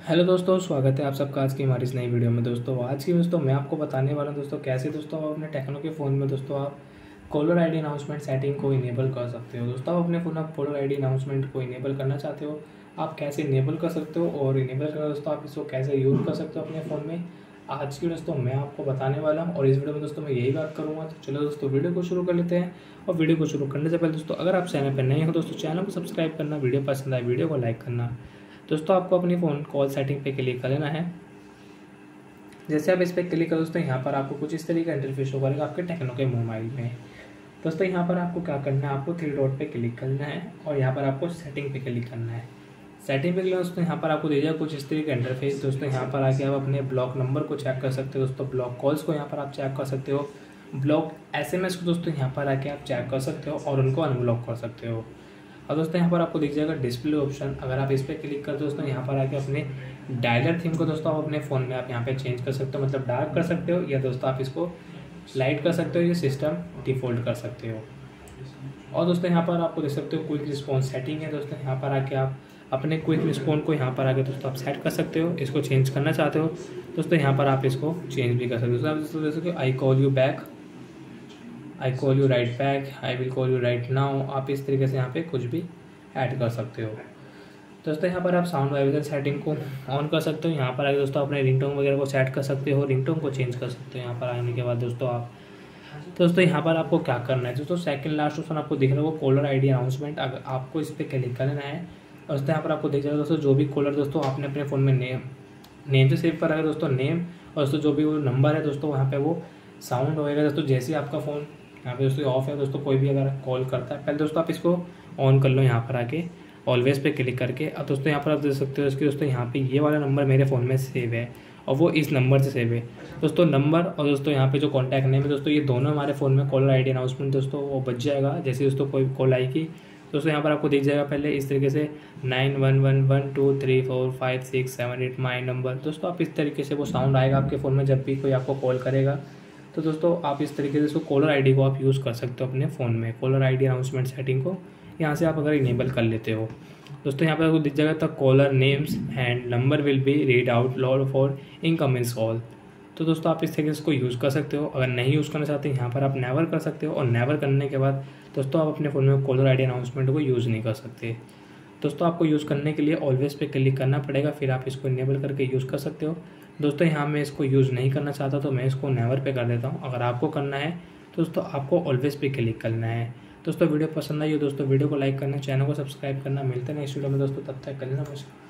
Hello दोस्तों, स्वागत है आप सबका आज की हमारी इस नई वीडियो में। दोस्तों, आज की दोस्तों, मैं आपको बताने वाला हूँ दोस्तों, कैसे दोस्तों आप अपने टेक्नो के फ़ोन में दोस्तों आप कॉलर आईडी अनाउंसमेंट सेटिंग को इनेबल कर सकते हो। दोस्तों, आप अपने फ़ोन में कॉलर आईडी अनाउंसमेंट को इनेबल करना चाहते हो, आप कैसे इनेबल कर सकते हो और इनेबल कर दोस्तों, आप इसको कैसे यूज़ कर सकते हो अपने फ़ोन में? आज की दोस्तों, मैं आपको बताने वाला हूँ और इस वीडियो में दोस्तों, मैं यही बात करूँगा। तो चलो दोस्तों, वीडियो को शुरू कर लेते हैं और वीडियो को शुरू करने से पहले दोस्तों, अगर आप चैनल पर नए हो दोस्तों, चैनल को सब्सक्राइब करना, वीडियो पसंद आए, वीडियो को लाइक करना। दोस्तों, आपको अपनी फ़ोन कॉल सेटिंग पे क्लिक कर लेना है। जैसे आप इस पर क्लिक करो, दोस्तों, यहाँ पर आपको कुछ इस तरीके का इंटरफेस होगा आपके टेक्नो के मोबाइल में। दोस्तों, यहाँ पर आपको क्या करना है, आपको थ्री डॉट पे क्लिक करना है और यहाँ पर आपको सेटिंग पे क्लिक करना है। सेटिंग पे क्लिक दोस्तों, यहाँ पर आपको दे जाए कुछ इस तरीके का इंटरफेस दोस्तों, यहाँ पर आके आप अपने ब्लॉक नंबर को चेक कर सकते हो। दोस्तों ब्लॉक कॉल्स को यहाँ पर आप चेक कर सकते हो। ब्लॉक एसएमएस को, दोस्तों, यहाँ पर आके आप चेक कर सकते हो और उनको अनब्लॉक कर सकते हो। और दोस्तों, यहाँ पर आपको दिख जाएगा डिस्प्ले ऑप्शन अगर आप इस पर क्लिक कर दोस्तों, यहाँ पर आके अपने डायलर थीम को दोस्तों, आप अपने फ़ोन में आप यहाँ पे चेंज कर सकते हो मतलब डार्क कर सकते हो, या दोस्तों, आप इसको लाइट कर सकते हो, या सिस्टम डिफ़ॉल्ट कर सकते हो। और दोस्तों, यहाँ पर आपको देख सकते हो क्विक रिस्पॉन्स सेटिंग है दोस्तों। यहाँ पर आके आप अपने क्विक रिस्पॉन्स को यहाँ पर आके दोस्तों, आप सेट कर सकते हो, इसको चेंज करना चाहते हो। दोस्तों, यहाँ पर आप इसको चेंज भी कर सकते हो। दोस्तों I call you back I call you right back I will call you right now आप इस तरीके से यहाँ पे कुछ भी ऐड कर सकते हो। दोस्तों, यहाँ पर आप साउंड वाइब्रेशन सेटिंग को ऑन कर सकते हो। यहाँ पर आगे दोस्तों अपने रिंगटोन वगैरह को सेट कर सकते हो। रिंगटोन को चेंज कर सकते हो। यहाँ पर आने के बाद दोस्तों आप दोस्तों, यहाँ पर आपको क्या करना है? दोस्तों सेकंड लास्ट ऑप्शन आपको दिख रहा होगा कॉलर आईडी अनाउंसमेंट अगर आपको इस पर क्लिक करना है, और दोस्तों, यहाँ पर आपको देख जाएगा दोस्तों, जो भी कॉलर दोस्तों, आपने अपने फ़ोन में नेम नेम से सेव करा है, दोस्तों नेम और दोस्तों, जो भी वो नंबर है, दोस्तों, वहाँ पर वो साउंड होएगा दोस्तों, जैसे आपका फ़ोन यहाँ पे दोस्तों ऑफ़ है, दोस्तों कोई भी अगर कॉल करता है, पहले दोस्तों आप इसको ऑन कर लो यहाँ पर आके ऑलवेज पे क्लिक करके। अब दोस्तों यहाँ पर आप देख सकते हो इसके दोस्तों यहाँ पे ये वाला नंबर मेरे फ़ोन में सेव है और वो इस नंबर से सेव है। दोस्तों नंबर और दोस्तों यहाँ पे जो कॉन्टैक्ट नेम है, दोस्तों ये दोनों हमारे फ़ोन में कॉलर आई अनाउंसमेंट दोस्तों वो बच जाएगा, जैसे दोस्तों कोई कॉल आएगी। दोस्तों यहाँ पर आपको दिख जाएगा पहले इस तरीके से nine one one one two three four five six seven eight my number दोस्तों आप इस तरीके से वो साउंड आएगा आपके फ़ोन में जब भी कोई आपको कॉल करेगा। तो दोस्तों, आप इस तरीके से इसको कॉलर आईडी को आप यूज़ कर सकते हो अपने फ़ोन में। कॉलर आईडी अनाउंसमेंट सेटिंग को यहाँ से आप अगर इनेबल कर लेते हो। दोस्तों, यहाँ पर आपको दिख जाएगा तक caller names and number will be read out loud for incomings call तो दोस्तों, आप इस तरीके से इसको यूज़ कर सकते हो। अगर नहीं यूज़ करना चाहते यहाँ पर आप नेवर कर सकते हो। और नेवर करने के बाद, दोस्तों, आप अपने फ़ोन में कॉलर आईडी अनाउंसमेंट को यूज़ नहीं कर सकते। दोस्तों, आपको यूज़ करने के लिए ऑलवेज पे क्लिक करना पड़ेगा, फिर आप इसको इनेबल करके यूज़ कर सकते हो। दोस्तों, यहाँ मैं इसको यूज़ नहीं करना चाहता तो मैं इसको नेवर पे कर देता हूँ। अगर आपको करना है तो दोस्तों, आपको ऑलवेज पे क्लिक करना है। दोस्तों, वीडियो पसंद आई हो, दोस्तों, वीडियो को लाइक करना, चैनल को सब्सक्राइब करना। मिलते हैं इस वीडियो में, दोस्तों, तब तक करना नमस्कार।